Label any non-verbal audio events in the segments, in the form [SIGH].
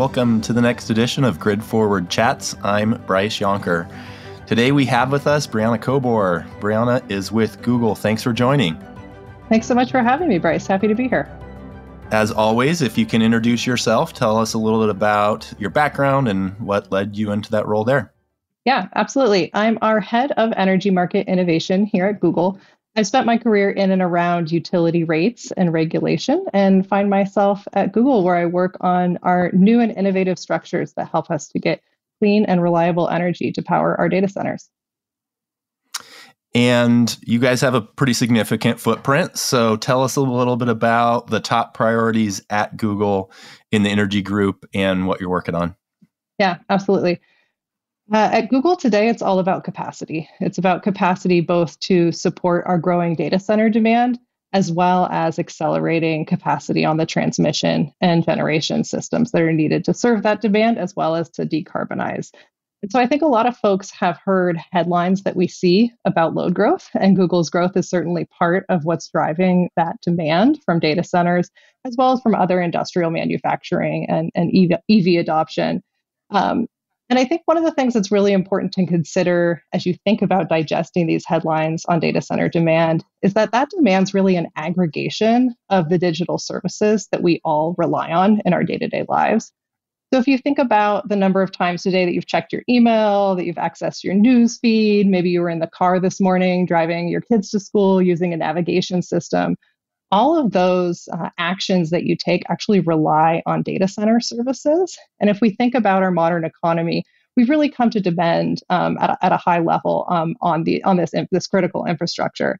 Welcome to the next edition of Grid Forward Chats. I'm Bryce Yonker. Today we have with us Briana Kobor. Briana is with Google. Thanks for joining. Thanks so much for having me, Bryce. Happy to be here. As always, if you can introduce yourself, tell us a little bit about your background and what led you into that role there. Yeah, absolutely. I'm our head of energy market innovation here at Google. I've spent my career in and around utility rates and regulation and find myself at Google where I work on our new and innovative structures that help us to get clean and reliable energy to power our data centers. And you guys have a pretty significant footprint. So tell us a little bit about the top priorities at Google in the energy group and what you're working on. Yeah, absolutely. Uh, at Google today, it's all about capacity. It's about capacity both to support our growing data center demand as well as accelerating capacity on the transmission and generation systems that are needed to serve that demand as well as to decarbonize. And so I think a lot of folks have heard headlines that we see about load growth, and Google's growth is certainly part of what's driving that demand from data centers as well as from other industrial manufacturing and, and EV, EV adoption. Um, and I think one of the things that's really important to consider as you think about digesting these headlines on data center demand is that that demand's really an aggregation of the digital services that we all rely on in our day to day lives. So if you think about the number of times today that you've checked your email, that you've accessed your news feed, maybe you were in the car this morning driving your kids to school using a navigation system, all of those uh, actions that you take actually rely on data center services. And if we think about our modern economy, we've really come to depend um, at, a, at, a, high level um, on the on this this critical infrastructure.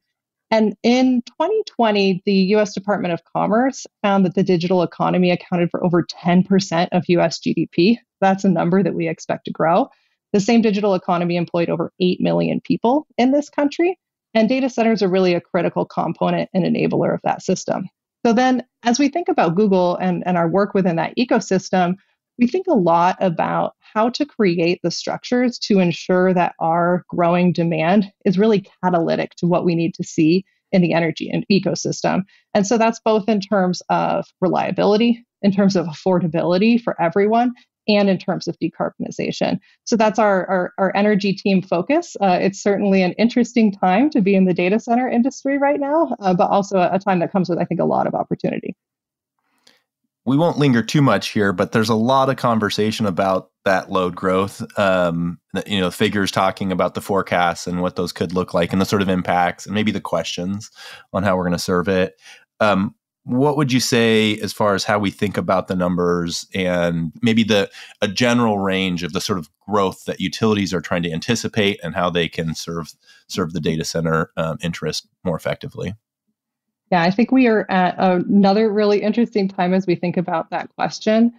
And in 2020, the U.S. Department of Commerce found that the digital economy accounted for over 10% of U.S. GDP. That's a number that we expect to grow. The same digital economy employed over 8 million people in this country. And data centers are really a critical component and enabler of that system. So then, as we think about Google and, and our work within that ecosystem, we think a lot about how to create the structures to ensure that our growing demand is really catalytic to what we need to see in the energy and ecosystem. And so that's both in terms of reliability, in terms of affordability for everyone, and in terms of decarbonization. So that's our, our, our energy team focus. Uh, it's certainly an interesting time to be in the data center industry right now, uh, but also a, a time that comes with, I think, a lot of opportunity. We won't linger too much here, but there's a lot of conversation about that load growth. Um, you know, figures talking about the forecasts and what those could look like, and the sort of impacts, and maybe the questions on how we're going to serve it. Um, what would you say as far as how we think about the numbers and maybe the a general range of the sort of growth that utilities are trying to anticipate and how they can serve serve the data center um, interest more effectively? Yeah i think we are at another really interesting time as we think about that question.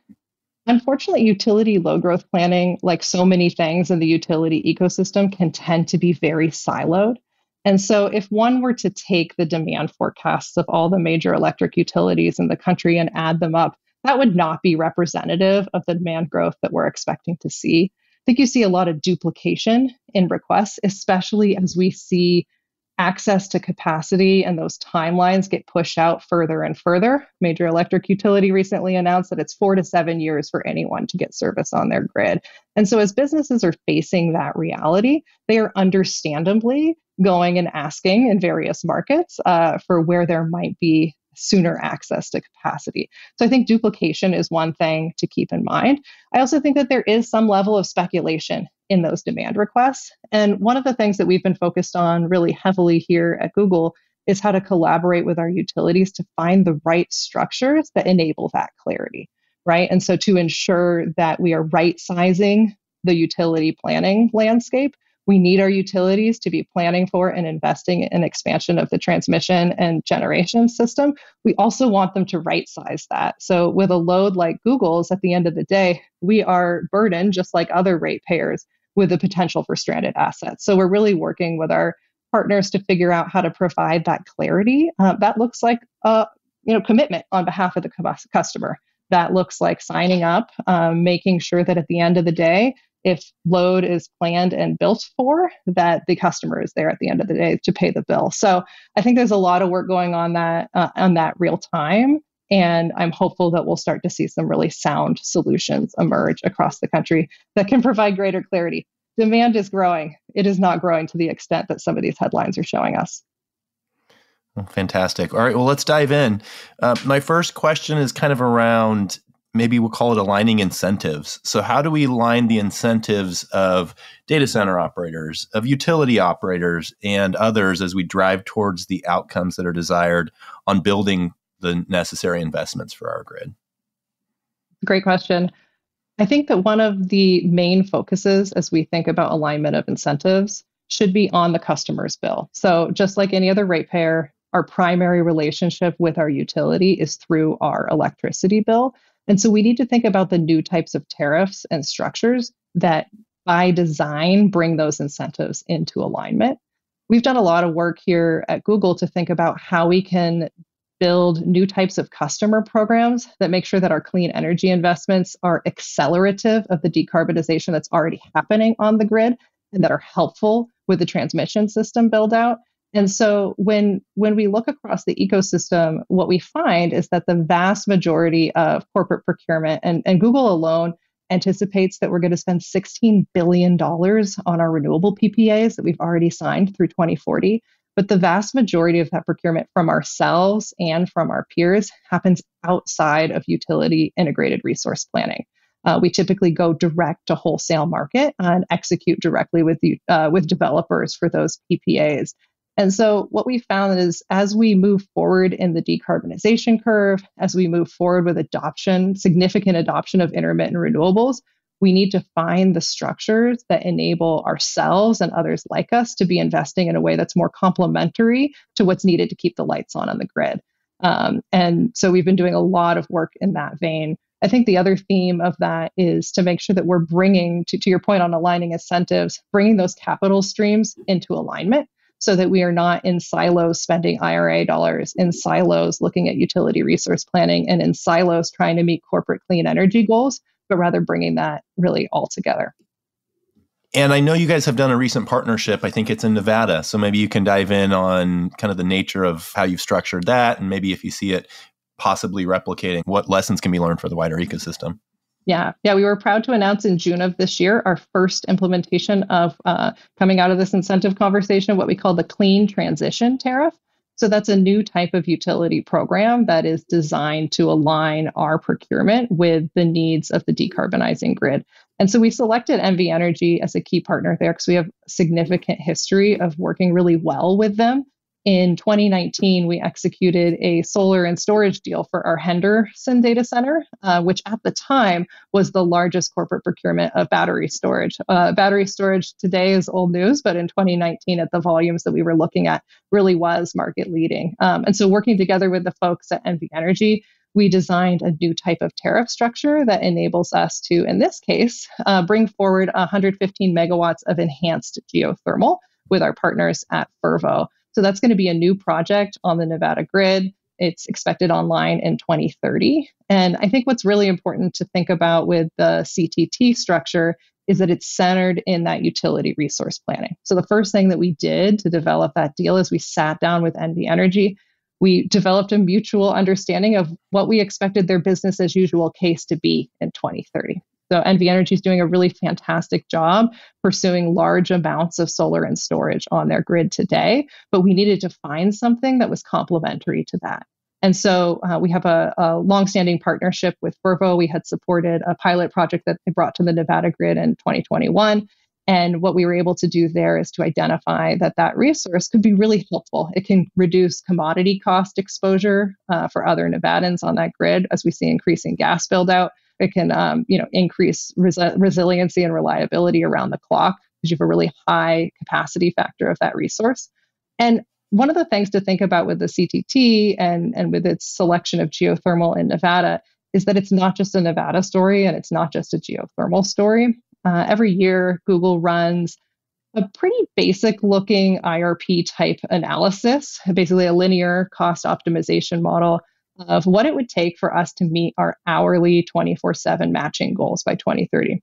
Unfortunately utility load growth planning like so many things in the utility ecosystem can tend to be very siloed and so, if one were to take the demand forecasts of all the major electric utilities in the country and add them up, that would not be representative of the demand growth that we're expecting to see. I think you see a lot of duplication in requests, especially as we see access to capacity and those timelines get pushed out further and further. Major electric utility recently announced that it's four to seven years for anyone to get service on their grid. And so, as businesses are facing that reality, they are understandably going and asking in various markets uh, for where there might be sooner access to capacity. So I think duplication is one thing to keep in mind. I also think that there is some level of speculation in those demand requests. And one of the things that we've been focused on really heavily here at Google is how to collaborate with our utilities to find the right structures that enable that clarity, right? And so to ensure that we are right sizing the utility planning landscape we need our utilities to be planning for and investing in expansion of the transmission and generation system. We also want them to right size that. So, with a load like Google's, at the end of the day, we are burdened, just like other ratepayers, with the potential for stranded assets. So, we're really working with our partners to figure out how to provide that clarity. Uh, that looks like a you know commitment on behalf of the customer. That looks like signing up, um, making sure that at the end of the day, if load is planned and built for, that the customer is there at the end of the day to pay the bill. So I think there's a lot of work going on that uh, on that real time. And I'm hopeful that we'll start to see some really sound solutions emerge across the country that can provide greater clarity. Demand is growing. It is not growing to the extent that some of these headlines are showing us. Fantastic. All right. Well, let's dive in. Uh, my first question is kind of around maybe we'll call it aligning incentives. So, how do we align the incentives of data center operators, of utility operators, and others as we drive towards the outcomes that are desired on building the necessary investments for our grid? Great question. I think that one of the main focuses as we think about alignment of incentives should be on the customer's bill. So, just like any other ratepayer, our primary relationship with our utility is through our electricity bill. And so we need to think about the new types of tariffs and structures that by design bring those incentives into alignment. We've done a lot of work here at Google to think about how we can build new types of customer programs that make sure that our clean energy investments are accelerative of the decarbonization that's already happening on the grid and that are helpful with the transmission system build out and so when when we look across the ecosystem, what we find is that the vast majority of corporate procurement and, and Google alone anticipates that we're going to spend $16 billion on our renewable PPAs that we've already signed through 2040. But the vast majority of that procurement from ourselves and from our peers happens outside of utility integrated resource planning. Uh, we typically go direct to wholesale market and execute directly with uh, with developers for those PPAs. And so, what we found is as we move forward in the decarbonization curve, as we move forward with adoption, significant adoption of intermittent renewables, we need to find the structures that enable ourselves and others like us to be investing in a way that's more complementary to what's needed to keep the lights on on the grid. Um, and so, we've been doing a lot of work in that vein. I think the other theme of that is to make sure that we're bringing, to, to your point on aligning incentives, bringing those capital streams into alignment so that we are not in silos spending IRA dollars, in silos looking at utility resource planning, and in silos trying to meet corporate clean energy goals, but rather bringing that really all together. And I know you guys have done a recent partnership. I think it's in Nevada. So maybe you can dive in on kind of the nature of how you've structured that and maybe if you see it possibly replicating what lessons can be learned for the wider ecosystem. Yeah, yeah, we were proud to announce in June of this year our first implementation of uh, coming out of this incentive conversation, what we call the clean transition tariff. So that's a new type of utility program that is designed to align our procurement with the needs of the decarbonizing grid. And so we selected NV Energy as a key partner there because we have significant history of working really well with them in 2019, we executed a solar and storage deal for our Henderson data center, uh, which at the time was the largest corporate procurement of battery storage. Uh, battery storage today is old news, but in 2019, at the volumes that we were looking at, really was market leading. Um, and so, working together with the folks at NV Energy, we designed a new type of tariff structure that enables us to, in this case, uh, bring forward 115 megawatts of enhanced geothermal with our partners at Fervo. So that's going to be a new project on the Nevada grid. It's expected online in 2030. And I think what's really important to think about with the CTT structure is that it's centered in that utility resource planning. So the first thing that we did to develop that deal is we sat down with NV Energy. We developed a mutual understanding of what we expected their business as usual case to be in 2030. So NV Energy is doing a really fantastic job pursuing large amounts of solar and storage on their grid today, but we needed to find something that was complementary to that. And so uh, we have a, a longstanding partnership with Fervo. We had supported a pilot project that they brought to the Nevada grid in 2021. And what we were able to do there is to identify that that resource could be really helpful. It can reduce commodity cost exposure uh, for other Nevadans on that grid as we see increasing gas build out. It can, um, you know, increase res- resiliency and reliability around the clock because you have a really high capacity factor of that resource. And one of the things to think about with the CTT and, and with its selection of geothermal in Nevada is that it's not just a Nevada story and it's not just a geothermal story. Uh, every year, Google runs a pretty basic looking IRP type analysis, basically a linear cost optimization model of what it would take for us to meet our hourly 24 7 matching goals by 2030.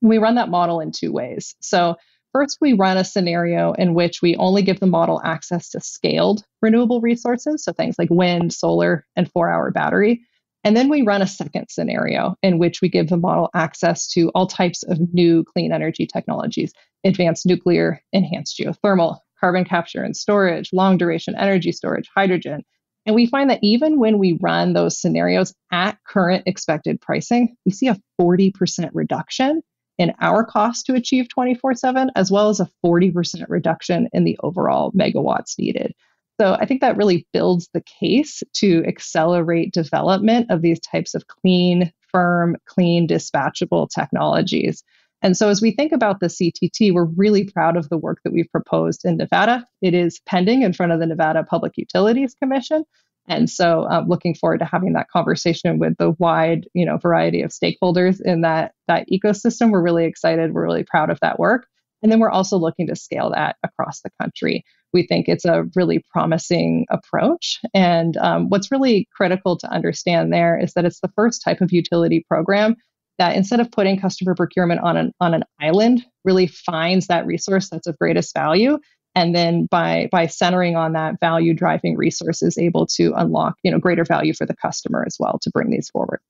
we run that model in two ways. So, First, we run a scenario in which we only give the model access to scaled renewable resources, so things like wind, solar, and four hour battery. And then we run a second scenario in which we give the model access to all types of new clean energy technologies advanced nuclear, enhanced geothermal, carbon capture and storage, long duration energy storage, hydrogen. And we find that even when we run those scenarios at current expected pricing, we see a 40% reduction in our cost to achieve 24 7, as well as a 40% reduction in the overall megawatts needed. So I think that really builds the case to accelerate development of these types of clean, firm, clean, dispatchable technologies. And so as we think about the CTT, we're really proud of the work that we've proposed in Nevada. It is pending in front of the Nevada Public Utilities Commission. And so uh, looking forward to having that conversation with the wide, you know, variety of stakeholders in that that ecosystem. We're really excited. We're really proud of that work. And then we're also looking to scale that across the country. We think it's a really promising approach. And um, what's really critical to understand there is that it's the first type of utility program that instead of putting customer procurement on an, on an island, really finds that resource that's of greatest value. And then by by centering on that value driving resources able to unlock you know greater value for the customer as well to bring these forward.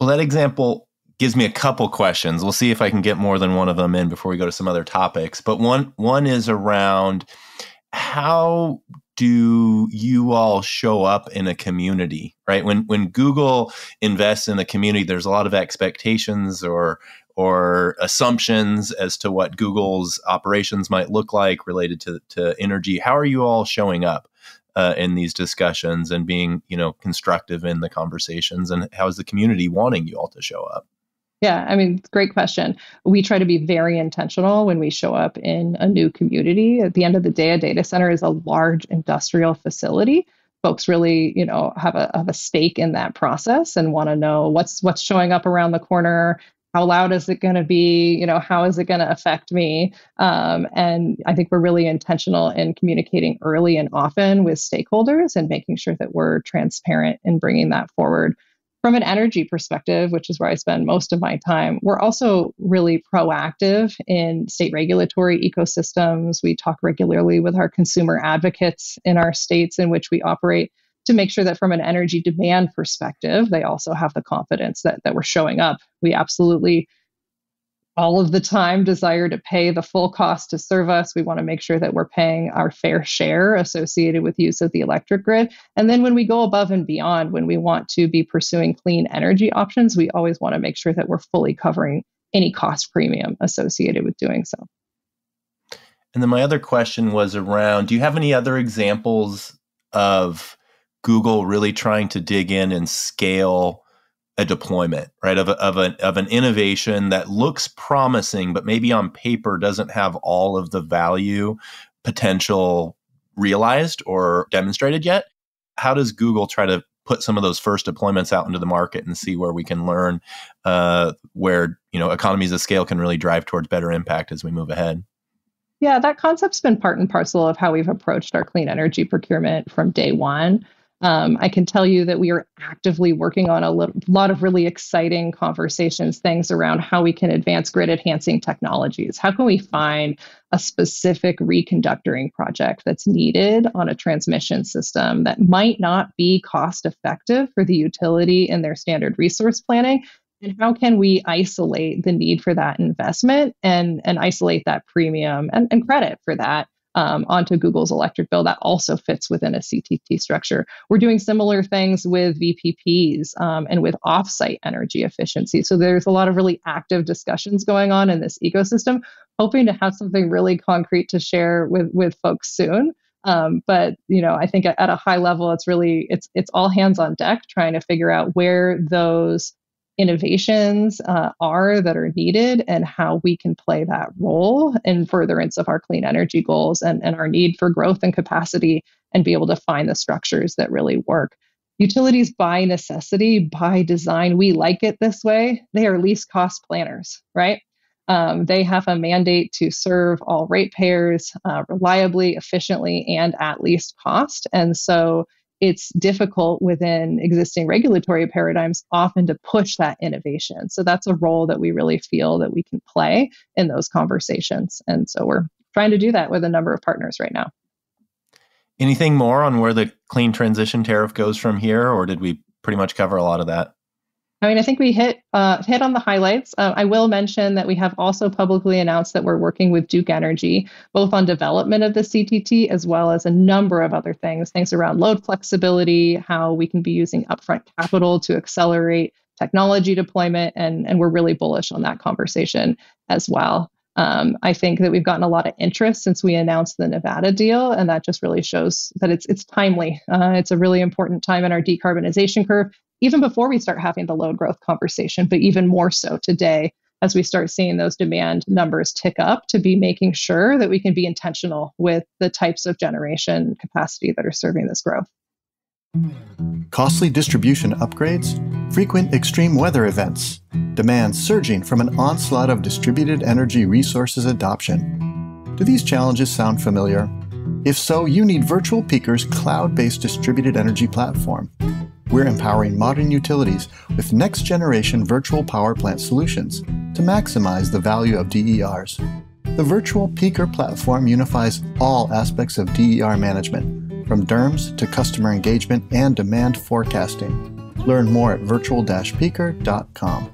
Well that example gives me a couple questions. We'll see if i can get more than one of them in before we go to some other topics. But one one is around how do you all show up in a community right when when google invests in a community there's a lot of expectations or or assumptions as to what Google's operations might look like related to, to energy. How are you all showing up uh, in these discussions and being, you know, constructive in the conversations? And how is the community wanting you all to show up? Yeah, I mean, great question. We try to be very intentional when we show up in a new community. At the end of the day, a data center is a large industrial facility. Folks really, you know, have a have a stake in that process and want to know what's what's showing up around the corner, how loud is it going to be you know how is it going to affect me um, and i think we're really intentional in communicating early and often with stakeholders and making sure that we're transparent in bringing that forward from an energy perspective which is where i spend most of my time we're also really proactive in state regulatory ecosystems we talk regularly with our consumer advocates in our states in which we operate to make sure that from an energy demand perspective, they also have the confidence that, that we're showing up. We absolutely all of the time desire to pay the full cost to serve us. We want to make sure that we're paying our fair share associated with use of the electric grid. And then when we go above and beyond, when we want to be pursuing clean energy options, we always want to make sure that we're fully covering any cost premium associated with doing so. And then my other question was around do you have any other examples of Google really trying to dig in and scale a deployment, right? Of, a, of, a, of an innovation that looks promising, but maybe on paper doesn't have all of the value potential realized or demonstrated yet. How does Google try to put some of those first deployments out into the market and see where we can learn uh, where you know economies of scale can really drive towards better impact as we move ahead? Yeah, that concept's been part and parcel of how we've approached our clean energy procurement from day one. Um, I can tell you that we are actively working on a lot of really exciting conversations, things around how we can advance grid enhancing technologies. How can we find a specific reconductoring project that's needed on a transmission system that might not be cost effective for the utility in their standard resource planning? And how can we isolate the need for that investment and, and isolate that premium and, and credit for that? Um, onto Google's electric bill that also fits within a CTT structure. We're doing similar things with VPPs um, and with offsite energy efficiency. So there's a lot of really active discussions going on in this ecosystem, hoping to have something really concrete to share with with folks soon. Um, but you know, I think at, at a high level, it's really it's it's all hands on deck trying to figure out where those innovations uh, are that are needed and how we can play that role in furtherance of our clean energy goals and, and our need for growth and capacity and be able to find the structures that really work. Utilities by necessity, by design, we like it this way. They are least cost planners, right? Um, they have a mandate to serve all ratepayers uh, reliably, efficiently, and at least cost. And so it's difficult within existing regulatory paradigms often to push that innovation. So that's a role that we really feel that we can play in those conversations. And so we're trying to do that with a number of partners right now. Anything more on where the clean transition tariff goes from here, or did we pretty much cover a lot of that? I mean, I think we hit uh, hit on the highlights. Uh, I will mention that we have also publicly announced that we're working with Duke Energy, both on development of the CTT as well as a number of other things, things around load flexibility, how we can be using upfront capital to accelerate technology deployment, and and we're really bullish on that conversation as well. Um, I think that we've gotten a lot of interest since we announced the Nevada deal, and that just really shows that it's it's timely. Uh, it's a really important time in our decarbonization curve even before we start having the load growth conversation, but even more so today as we start seeing those demand numbers tick up to be making sure that we can be intentional with the types of generation capacity that are serving this growth. Costly distribution upgrades, frequent extreme weather events, demand surging from an onslaught of distributed energy resources adoption. Do these challenges sound familiar? If so, you need Virtual Peaker's cloud based distributed energy platform we're empowering modern utilities with next generation virtual power plant solutions to maximize the value of DERs. The Virtual Peaker platform unifies all aspects of DER management, from DERMS to customer engagement and demand forecasting. Learn more at virtual-peaker.com.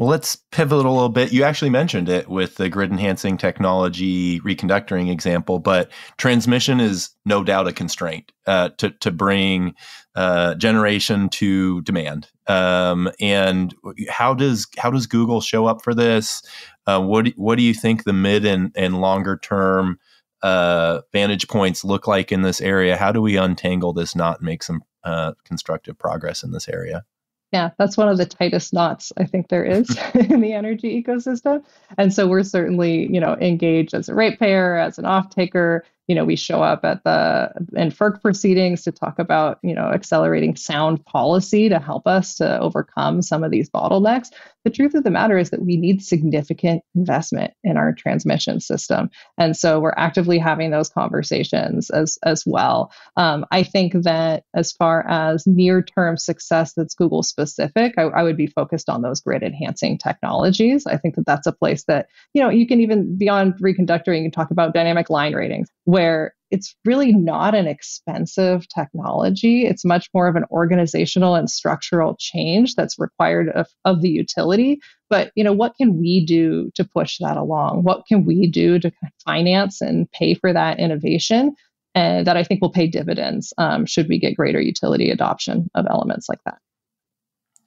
Well, let's pivot a little bit. You actually mentioned it with the grid enhancing technology reconductoring example, but transmission is no doubt a constraint uh, to to bring uh, generation to demand. Um, and how does how does Google show up for this? Uh, what what do you think the mid and, and longer term uh, vantage points look like in this area? How do we untangle this knot and make some uh, constructive progress in this area? Yeah, that's one of the tightest knots I think there is [LAUGHS] [LAUGHS] in the energy ecosystem. And so we're certainly, you know, engaged as a ratepayer, as an off taker, you know, we show up at the in FERC proceedings to talk about, you know, accelerating sound policy to help us to overcome some of these bottlenecks. The truth of the matter is that we need significant investment in our transmission system, and so we're actively having those conversations as as well. Um, I think that as far as near term success that's Google specific, I, I would be focused on those grid enhancing technologies. I think that that's a place that you know you can even beyond reconductoring, you can talk about dynamic line ratings where it's really not an expensive technology. It's much more of an organizational and structural change that's required of, of the utility. But you know, what can we do to push that along? What can we do to finance and pay for that innovation? And that I think will pay dividends um, should we get greater utility adoption of elements like that.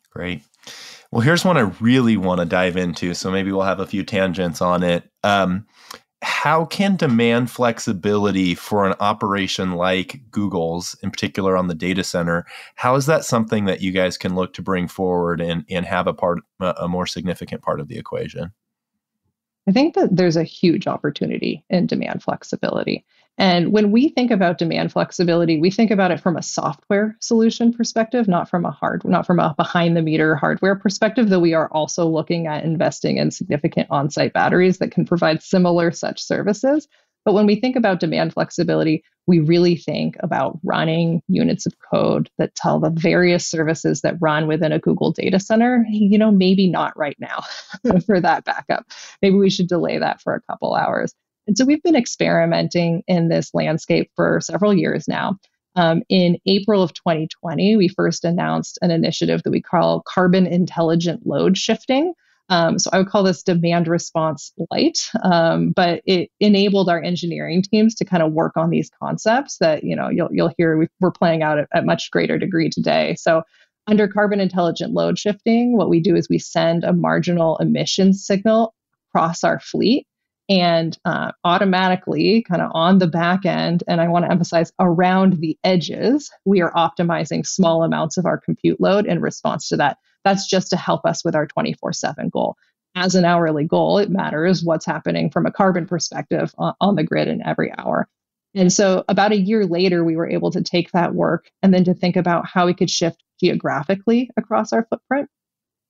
Great. Well, here's one I really want to dive into. So maybe we'll have a few tangents on it. Um, how can demand flexibility for an operation like Google's, in particular on the data center, how is that something that you guys can look to bring forward and, and have a part a more significant part of the equation? I think that there's a huge opportunity in demand flexibility. And when we think about demand flexibility, we think about it from a software solution perspective, not from a hard, not from a behind the meter hardware perspective, though we are also looking at investing in significant on-site batteries that can provide similar such services. But when we think about demand flexibility, we really think about running units of code that tell the various services that run within a Google data center, you know, maybe not right now [LAUGHS] for that backup. Maybe we should delay that for a couple hours. And so we've been experimenting in this landscape for several years now. Um, in April of 2020, we first announced an initiative that we call Carbon Intelligent Load Shifting. Um, so I would call this demand response light, um, but it enabled our engineering teams to kind of work on these concepts that you know you'll you'll hear we, are playing out at, at much greater degree today. So under carbon intelligent load shifting, what we do is we send a marginal emission signal across our fleet and uh, automatically kind of on the back end and i want to emphasize around the edges we are optimizing small amounts of our compute load in response to that. That's just to help us with our 24-7 goal. As an hourly goal it matters what's happening from a carbon perspective on, on the grid in every hour. And so about a year later we were able to take that work and then to think about how we could shift geographically across our footprint.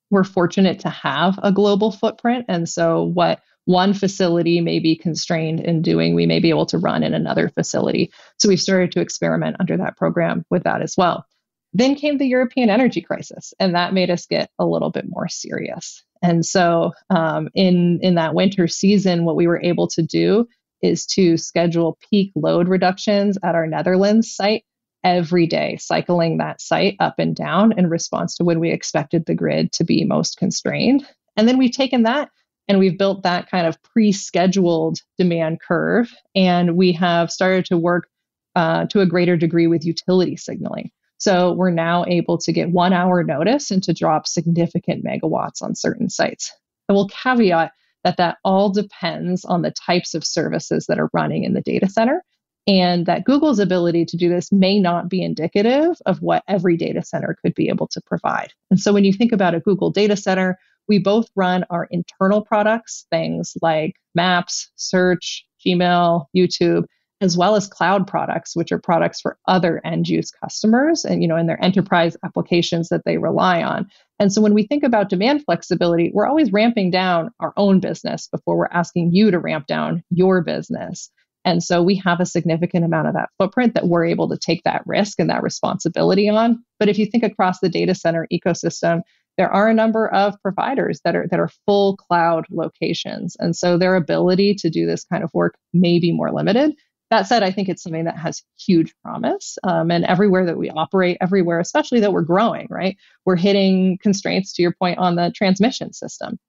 We're fortunate to have a global footprint and so what one facility may be constrained in doing, we may be able to run in another facility. So we've started to experiment under that program with that as well. Then came the European energy crisis, and that made us get a little bit more serious. And so, um, in in that winter season, what we were able to do is to schedule peak load reductions at our Netherlands site every day, cycling that site up and down in response to when we expected the grid to be most constrained. And then we've taken that and we've built that kind of pre scheduled demand curve. And we have started to work uh, to a greater degree with utility signaling. So we're now able to get one hour notice and to drop significant megawatts on certain sites. I will caveat that that all depends on the types of services that are running in the data center and that Google's ability to do this may not be indicative of what every data center could be able to provide. And so when you think about a Google data center, we both run our internal products, things like Maps, Search, Gmail, YouTube, as well as cloud products, which are products for other end use customers and you know in their enterprise applications that they rely on. And so when we think about demand flexibility, we're always ramping down our own business before we're asking you to ramp down your business. And so we have a significant amount of that footprint that we're able to take that risk and that responsibility on. But if you think across the data center ecosystem, there are a number of providers that are that are full cloud locations. And so their ability to do this kind of work may be more limited. That said, I think it's something that has huge promise. Um, and everywhere that we operate, everywhere, especially that we're growing, right? We're hitting constraints, to your point, on the transmission system.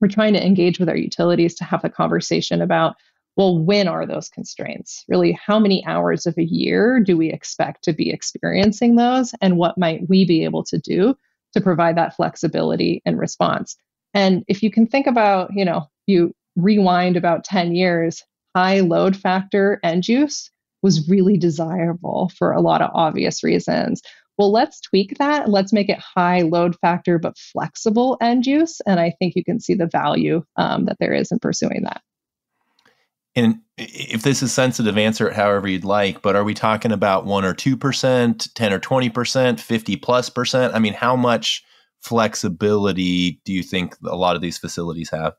We're trying to engage with our utilities to have the conversation about well, when are those constraints? Really, how many hours of a year do we expect to be experiencing those? And what might we be able to do to provide that flexibility and response? And if you can think about, you know, you rewind about 10 years, high load factor end use was really desirable for a lot of obvious reasons. Well, let's tweak that. Let's make it high load factor but flexible end use. And I think you can see the value um, that there is in pursuing that and if this is sensitive, answer it however you'd like. But are we talking about one or two percent, ten or twenty percent, fifty plus percent? I mean, how much flexibility do you think a lot of these facilities have?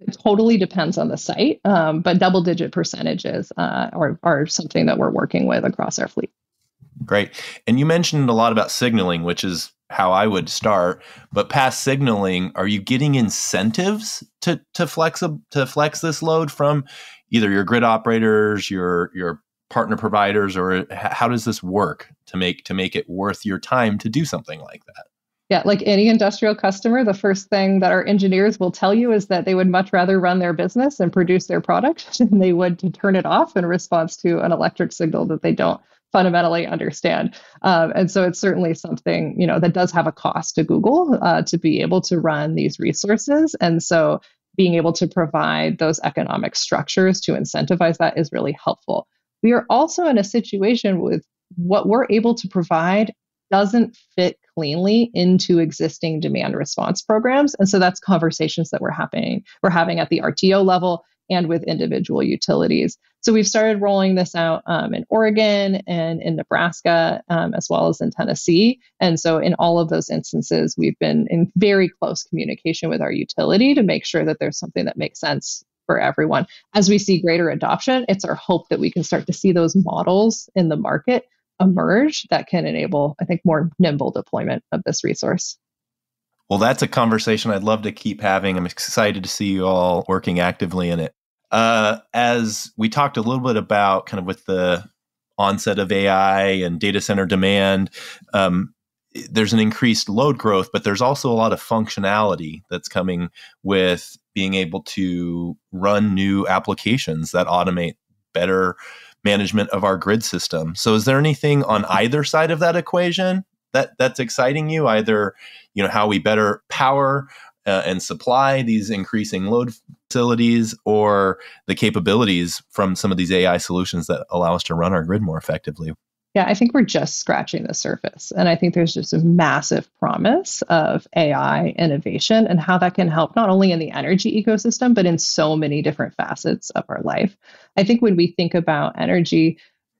It totally depends on the site, um, but double-digit percentages uh, are are something that we're working with across our fleet. Great, and you mentioned a lot about signaling, which is how I would start. But past signaling, are you getting incentives to to flex a, to flex this load from either your grid operators, your your partner providers, or how does this work to make to make it worth your time to do something like that? Yeah, like any industrial customer, the first thing that our engineers will tell you is that they would much rather run their business and produce their product [LAUGHS] than they would to turn it off in response to an electric signal that they don't fundamentally understand. Um, and so it's certainly something you know that does have a cost to Google uh, to be able to run these resources. And so being able to provide those economic structures to incentivize that is really helpful. We are also in a situation with what we're able to provide doesn't fit cleanly into existing demand response programs and so that's conversations that we're having we're having at the RTO level and with individual utilities. So we've started rolling this out um, in Oregon and in Nebraska, um, as well as in Tennessee. And so in all of those instances, we've been in very close communication with our utility to make sure that there's something that makes sense for everyone. As we see greater adoption, it's our hope that we can start to see those models in the market emerge that can enable, I think, more nimble deployment of this resource. Well, that's a conversation I'd love to keep having. I'm excited to see you all working actively in it. Uh, as we talked a little bit about kind of with the onset of AI and data center demand, um, there's an increased load growth, but there's also a lot of functionality that's coming with being able to run new applications that automate better management of our grid system. So is there anything on either side of that equation that that's exciting you either you know how we better power uh, and supply these increasing load facilities or the capabilities from some of these AI solutions that allow us to run our grid more effectively. Yeah, I think we're just scratching the surface. And I think there's just a massive promise of AI innovation and how that can help not only in the energy ecosystem, but in so many different facets of our life. I think when we think about energy,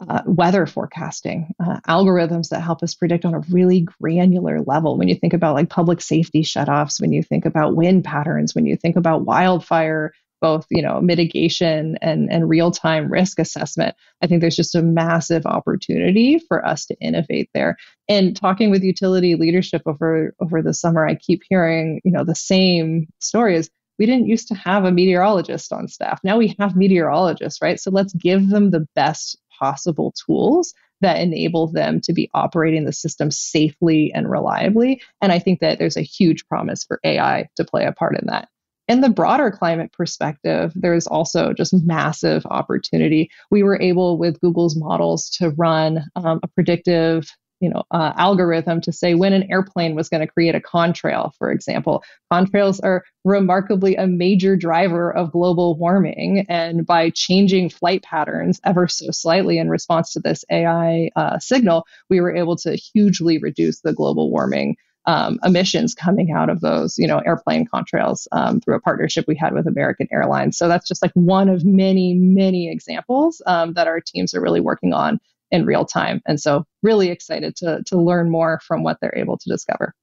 uh, weather forecasting, uh, algorithms that help us predict on a really granular level. When you think about like public safety shutoffs, when you think about wind patterns, when you think about wildfire both you know mitigation and and real-time risk assessment i think there's just a massive opportunity for us to innovate there. And talking with utility leadership over over the summer i keep hearing you know the same stories we didn't used to have a meteorologist on staff. Now we have meteorologists right? So let's give them the best possible tools that enable them to be operating the system safely and reliably. And I think that there's a huge promise for AI to play a part in that. In the broader climate perspective, there's also just massive opportunity. We were able, with Google's models, to run um, a predictive you know uh, algorithm to say when an airplane was going to create a contrail for example contrails are remarkably a major driver of global warming and by changing flight patterns ever so slightly in response to this ai uh, signal we were able to hugely reduce the global warming um, emissions coming out of those, you know, airplane contrails um, through a partnership we had with American Airlines. So that's just like one of many, many examples um, that our teams are really working on in real time. And so really excited to, to learn more from what they're able to discover.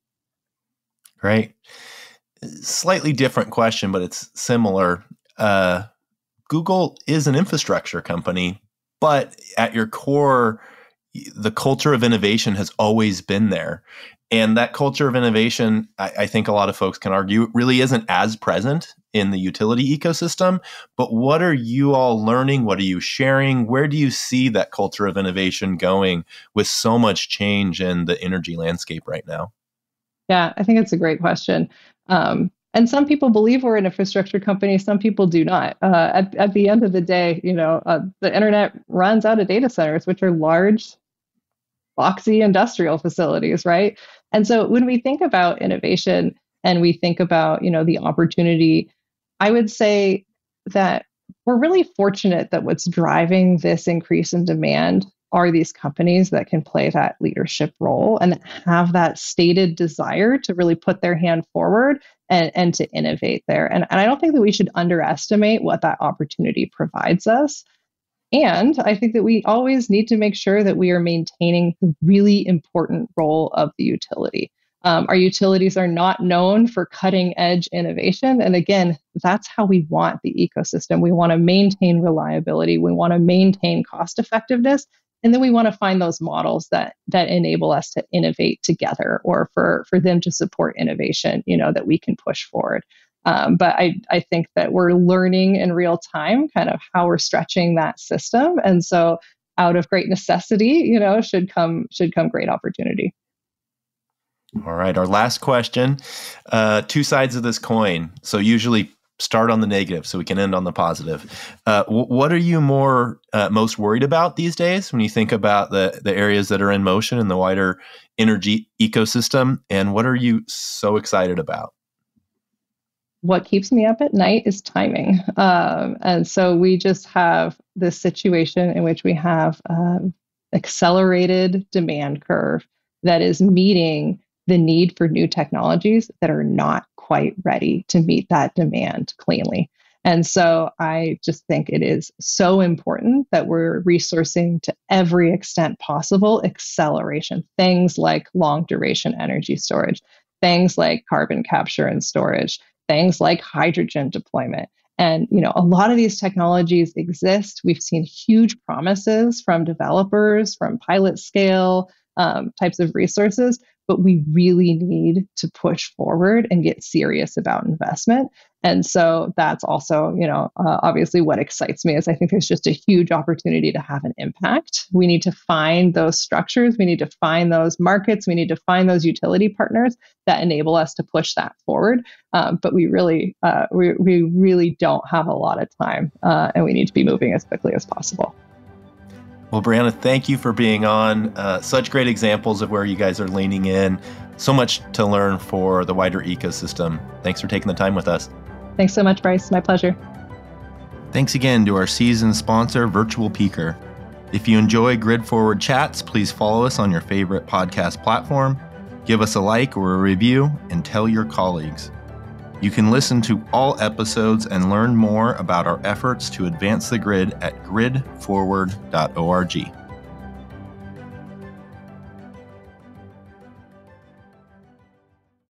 Great. Slightly different question, but it's similar. Uh, Google is an infrastructure company, but at your core, the culture of innovation has always been there. And that culture of innovation, I, I, think a lot of folks can argue, really isn't as present in the utility ecosystem. But what are you all learning? What are you sharing? Where do you see that culture of innovation going with so much change in the energy landscape right now? Yeah, I think it's a great question. Um, and some people believe we're an infrastructure company, some people do not. Uh, at, at the end of the day, you know, uh, the internet runs out of data centers, which are large boxy industrial facilities, right? And so when we think about innovation and we think about, you know, the opportunity, I would say that we're really fortunate that what's driving this increase in demand are these companies that can play that leadership role and have that stated desire to really put their hand forward and, and to innovate there. And, and I don't think that we should underestimate what that opportunity provides us. And I think that we always need to make sure that we are maintaining the really important role of the utility. Um, our utilities are not known for cutting edge innovation. And again, that's how we want the ecosystem. We want to maintain reliability, we want to maintain cost effectiveness. And then we want to find those models that that enable us to innovate together or for, for them to support innovation, you know, that we can push forward. Um, but I, I think that we're learning in real time kind of how we're stretching that system. And so out of great necessity, you know, should come should come great opportunity. All right, our last question. Uh, two sides of this coin. So usually start on the negative so we can end on the positive. Uh, w- what are you more uh, most worried about these days when you think about the the areas that are in motion in the wider energy ecosystem, and what are you so excited about? What keeps me up at night is timing. Um, and so we just have this situation in which we have um, accelerated demand curve that is meeting the need for new technologies that are not quite ready to meet that demand cleanly. And so I just think it is so important that we're resourcing to every extent possible acceleration, things like long duration energy storage, things like carbon capture and storage, things like hydrogen deployment. And you know, a lot of these technologies exist. We've seen huge promises from developers, from pilot scale um, types of resources, but we really need to push forward and get serious about investment. And so that's also, you know, uh, obviously what excites me is I think there's just a huge opportunity to have an impact. We need to find those structures, we need to find those markets, we need to find those utility partners that enable us to push that forward. Um, but we really, uh, we, we really don't have a lot of time, uh, and we need to be moving as quickly as possible. Well, Briana, thank you for being on. Uh, such great examples of where you guys are leaning in. So much to learn for the wider ecosystem. Thanks for taking the time with us. Thanks so much, Bryce. My pleasure. Thanks again to our season sponsor, Virtual Peaker. If you enjoy Grid Forward chats, please follow us on your favorite podcast platform, give us a like or a review, and tell your colleagues. You can listen to all episodes and learn more about our efforts to advance the grid at gridforward.org.